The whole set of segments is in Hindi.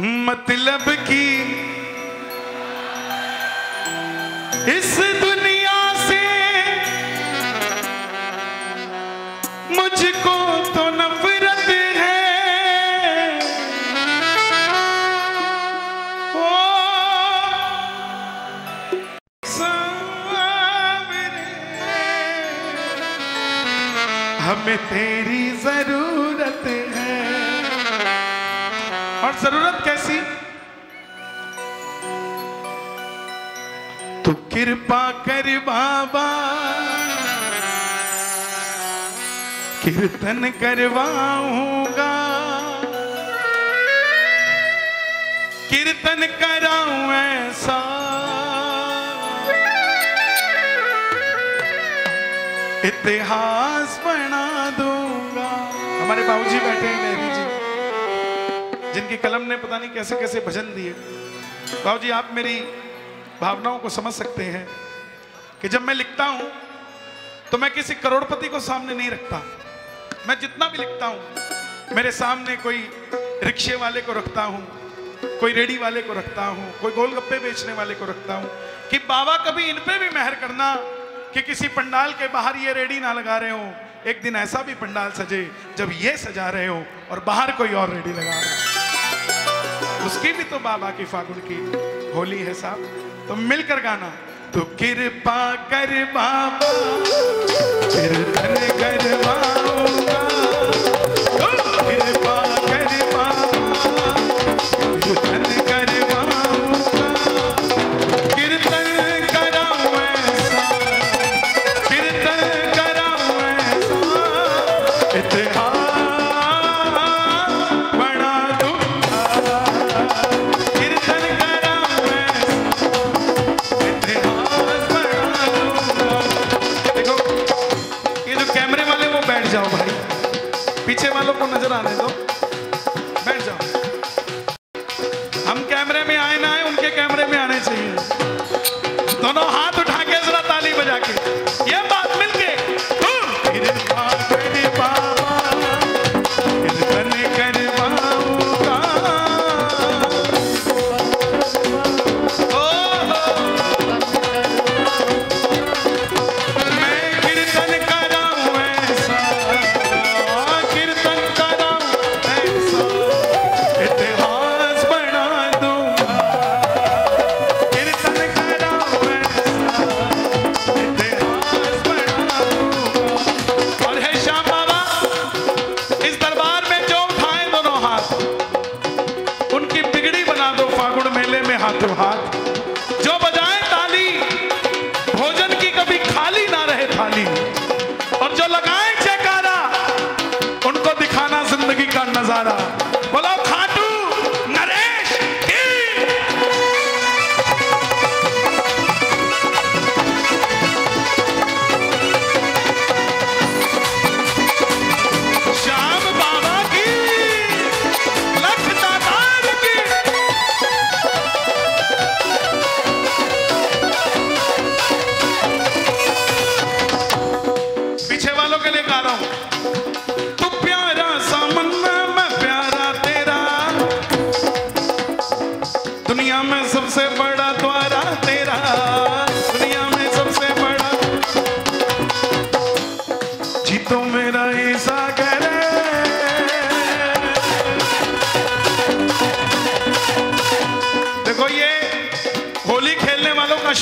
मतलब की इस दुनिया से मुझको तो नफरत है। ओ हमें तेरी ज़रूरत और ज़रूरत कैसी? तू कृपा कर बाबा। कीर्तन करवाऊँगा। कीर्तन कराऊं ऐसा। इतिहास बना दूँगा। हमारे बाबूजी बैठे हैं जी। जिनकी कलम ने पता नहीं कैसे कैसे भजन दिए। बाबू जी आप मेरी भावनाओं को समझ सकते हैं कि जब मैं लिखता हूँ तो मैं किसी करोड़पति को सामने नहीं रखता। मैं जितना भी लिखता हूँ, मेरे सामने कोई रिक्शे वाले को रखता हूँ, कोई रेडी वाले को रखता हूँ, कोई गोलगप्पे बेचने वाले को रखता हूँ, कि बाबा कभी इन पे भी मेहर करना कि किसी पंडाल के बाहर ये रेडी ना लगा रहे हो। एक दिन ऐसा भी पंडाल सजे जब ये सजा रहे हो और बाहर कोई और रेडी लगा रहे उसकी भी तो बाबा की फागुन की होली है साहब। तो मिलकर गाना। तो कृपा कर बाबा कर बाबा। कैमरे में आए ना आए उनके कैमरे में आने चाहिए। दोनों हाथ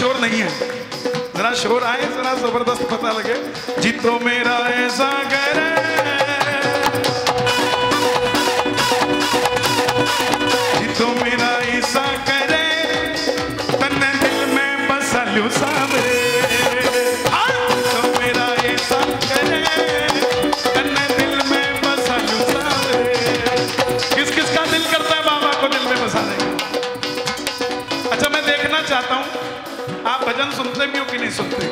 शोर नहीं है। जरा शोर आए जरा ज़बरदस्त पता लगे। जीतो मेरा ऐसा हाँ, करे अच्छा चाहता हूँ। भजन सुनते भी हो कि नहीं सुनते?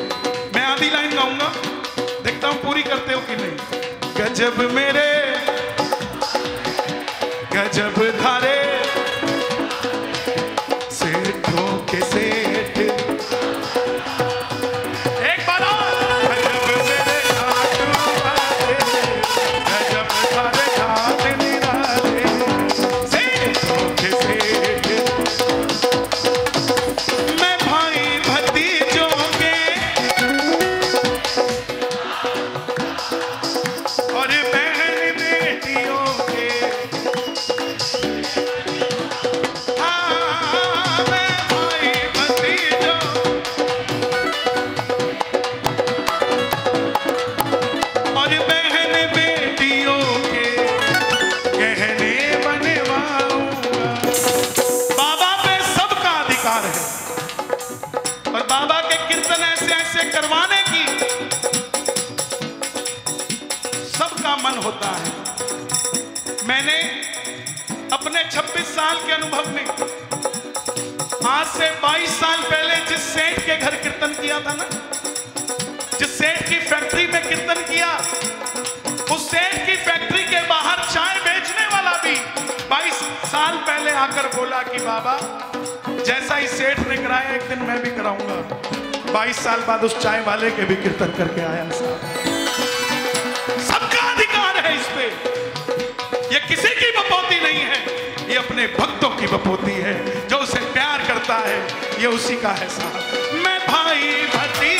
मैं आधी लाइन गाऊँगा, देखता हूँ पूरी करते हो कि नहीं? गजब मेरे, गजब का मन होता है। मैंने अपने 26 साल के अनुभव में, आज से 22 साल पहले जिस सेठ के घर कीर्तन किया था ना, जिस सेठ की फैक्ट्री में कीर्तन किया, उस सेठ की फैक्ट्री के बाहर चाय बेचने वाला भी 22 साल पहले आकर बोला कि बाबा, जैसा इस सेठ ने कराया, एक दिन मैं भी कराऊँगा। 22 साल बाद उस चाय वाले के भी कीर्तन करके आया साहब। ये किसी की बपोती नहीं है, ये अपने भक्तों की बपोती है, जो उसे प्यार करता है, ये उसी का है साहब मैं भाई भतीजा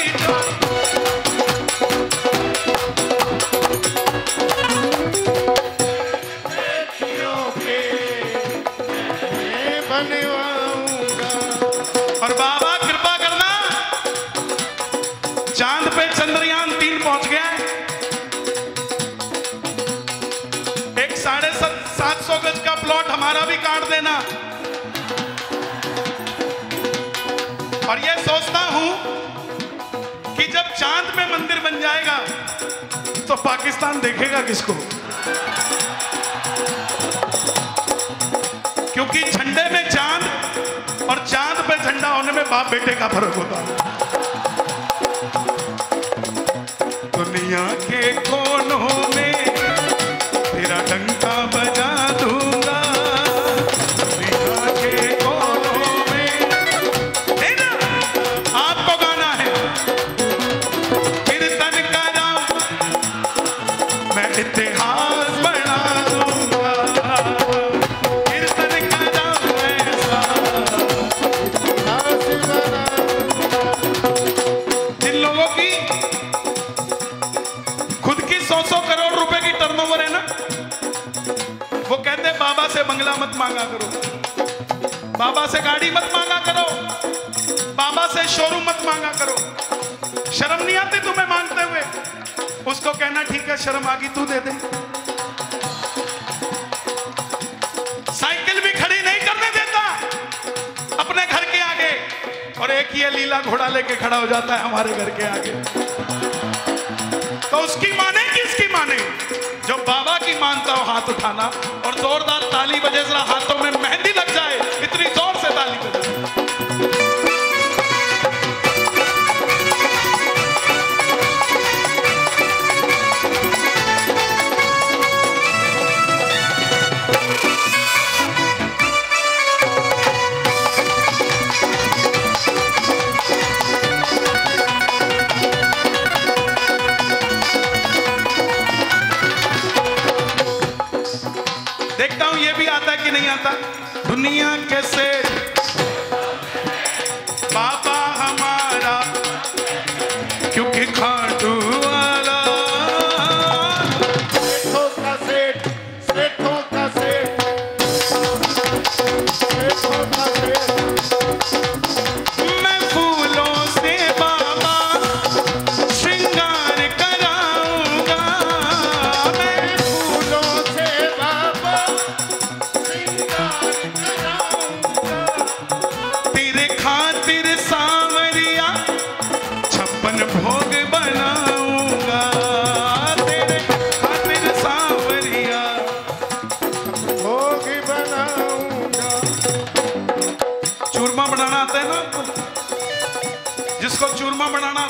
और ये सोचता हूँ कि जब चाँद में मंदिर बन जाएगा तो पाकिस्तान देखेगा किसको? क्योंकि झंडे में चाँद और चाँद पे झंडा होने में बाप बेटे का फ़र्क होता है। शोरूम मत मांगा करो। शर्म नहीं आती तुम्हें मांगते हुए? उसको कहना, ठीक है, शर्म आ गई तू दे दे। साइकिल भी खड़ी नहीं करने देता। अपने घर के आगे। और एक ये लीला घोड़ा लेके खड़ा हो जाता है हमारे घर के आगे। तो उसकी माने, किसकी माने? जो बाबा की मानता हो हाथ उठाना, और जोरदार ताली बजे, जरा हाथों में मेहंदी लग जाए है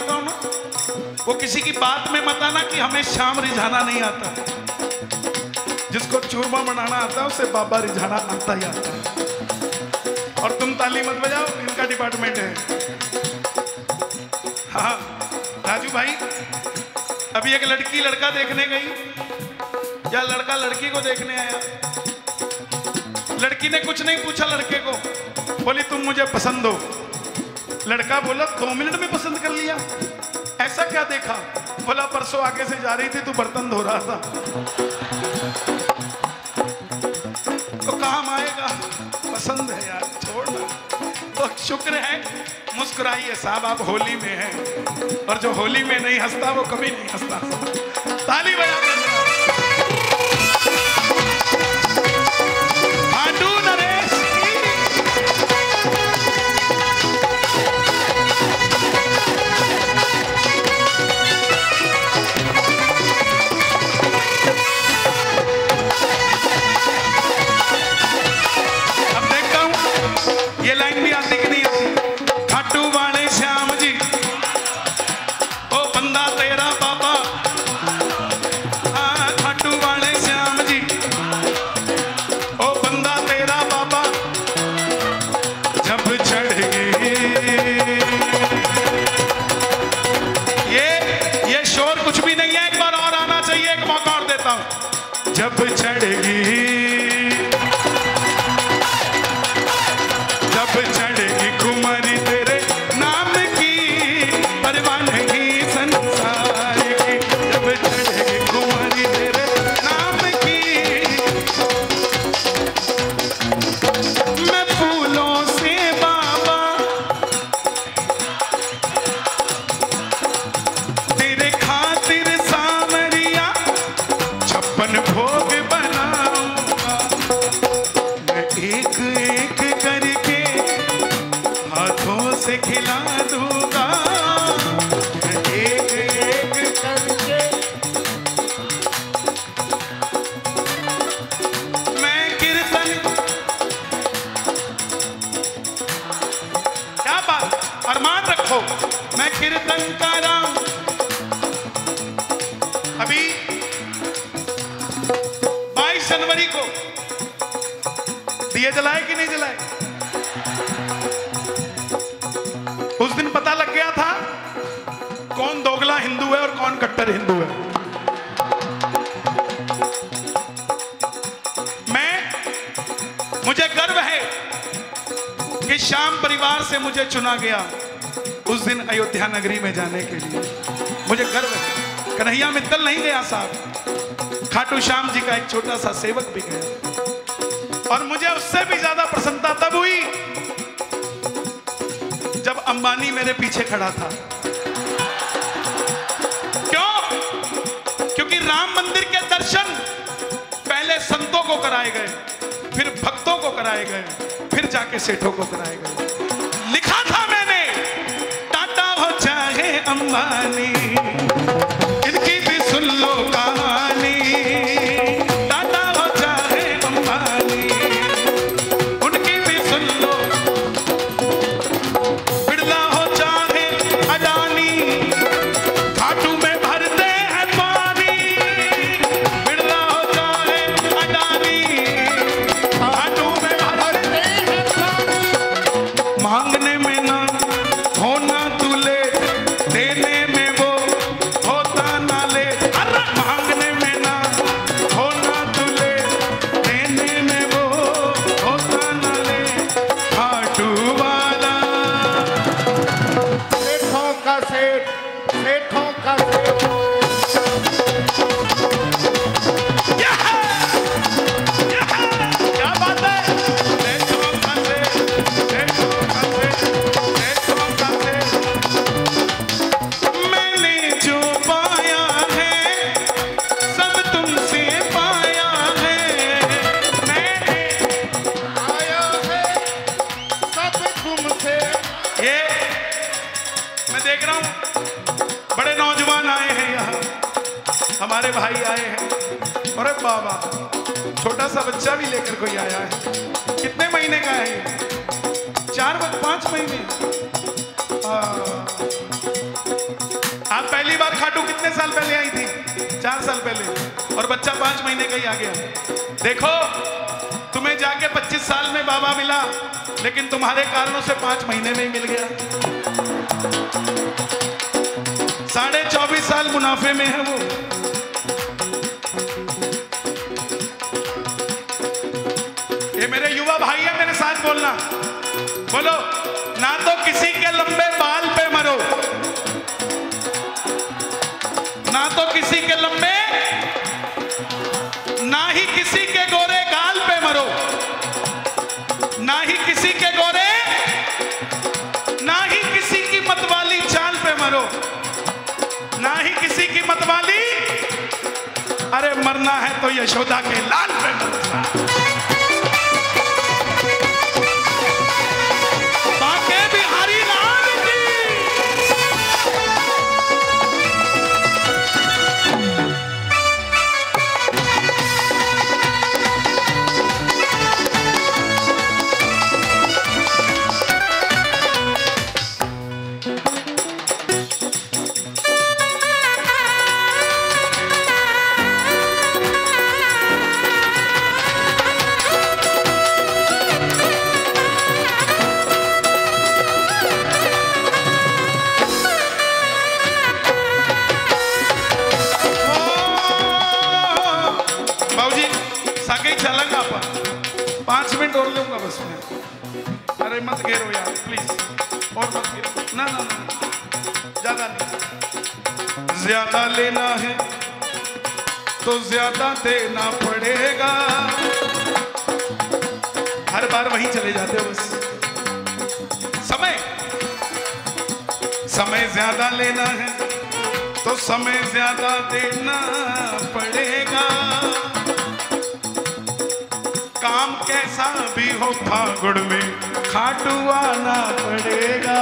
बनाना ना? वो किसी की बात में मत आना कि हमें शाम रिझाना नहीं आता। जिसको चूरमा बनाना आता है उसे बाबा रिझाना आता ही आता। और तुम ताली मत बजाओ, इनका डिपार्टमेंट है। हाँ राजू भाई, अभी एक लड़की लड़का देखने गई, या लड़का लड़की को देखने आया। लड़की ने कुछ नहीं पूछा लड़के को। बोली, तुम मुझे पसंद हो। लड़का बोला, दो मिनट में पसंद कर लिया। ऐसा क्या देखा? बोला, परसों आगे से जा रही थी, तू बर्तन धो रहा था। तो काम आएगा। पसंद है यार छोड़ना तो शुक्र है, मुस्कुराइए, साहब, आप होली में हैं। और जो होली में नहीं हंसता, वो कभी नहीं हंसता। ताली बजा ये लाइन भी श्याम परिवार से मुझे चुना गया उस दिन अयोध्या नगरी में जाने के लिए। मुझे गर्व है। कन्हैया मित्तल नहीं गया साहब। खाटू श्याम जी का एक छोटा सा सेवक भी गया। और मुझे उससे भी ज़्यादा प्रसन्नता तब हुई जब अंबानी मेरे पीछे खड़ा था। क्यों? क्योंकि राम मंदिर के दर्शन पहले संतों को कराए गए, फिर भक्तों को कराए गए। फिर जाके सेठों को कराए गए लिखा था मैंने टाटा हो चाहे अंबानी, इनकी भी सुन लो भाई आए हैं। और बाबा, छोटा सा बच्चा भी लेकर कोई आया है। कितने महीने का है चार व पाँच महीने। आप पहली बार खाटू कितने साल पहले आई थी? चार साल पहले। और बच्चा पाँच महीने का ही आ गया। देखो, तुम्हें जाके 25 साल में बाबा मिला, लेकिन तुम्हारे कारणों से पाँच महीने में ही मिल गया। साढ़े चौबीस साल मुनाफे में है वो। बोलना। बोलो, ना तो किसी के लंबे बाल पे मरो। ना तो किसी के लंबे, ना ही किसी के गोरे गाल पे मरो। ना ही किसी के गोरे, ना ही किसी की मतवाली चाल पे मरो। ना ही किसी की मतवाली, अरे मरना है तो यशोदा के लाल पे मरो। ज़्यादा लेना है तो ज़्यादा देना पड़ेगा। हर बार वहीं चले जाते हो बस। समय। समय ज़्यादा लेना है तो समय ज़्यादा देना पड़ेगा। काम कैसा भी हो फागुड़ में खाटू आना पड़ेगा।